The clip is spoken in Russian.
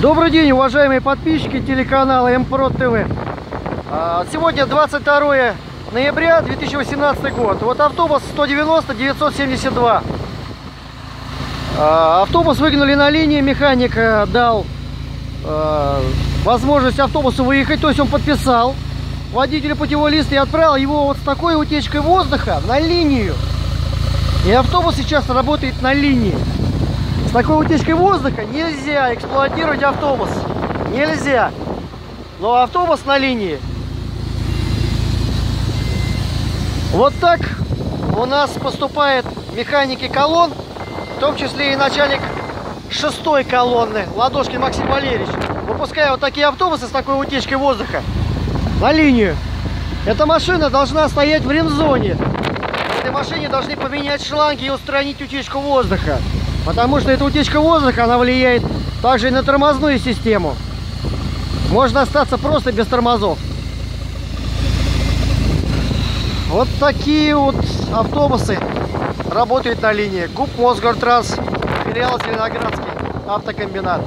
Добрый день, уважаемые подписчики телеканала МПРО ТВ. А, Сегодня 22 ноября 2018 год. Вот автобус 190-972. А, Автобус выгнали на линии, механик э, дал э, возможность автобусу выехать, то есть он подписал водителю путевой лист и отправил его вот с такой утечкой воздуха на линию. И автобус сейчас работает на линии. С такой утечкой воздуха нельзя эксплуатировать автобус. Нельзя. Но автобус на линии. Вот так у нас поступает механики колонн, в том числе и начальник шестой колонны Ладошкин Максим Валерьевич. Выпуская вот такие автобусы с такой утечкой воздуха на линию. Эта машина должна стоять в ремзоне. Этой машине должны поменять шланги и устранить утечку воздуха. Потому что эта утечка воздуха, она влияет также и на тормозную систему. Можно остаться просто без тормозов. Вот такие вот автобусы работают на линии. ГУП Мосгортранс, филиал Зеленоградский автокомбинат.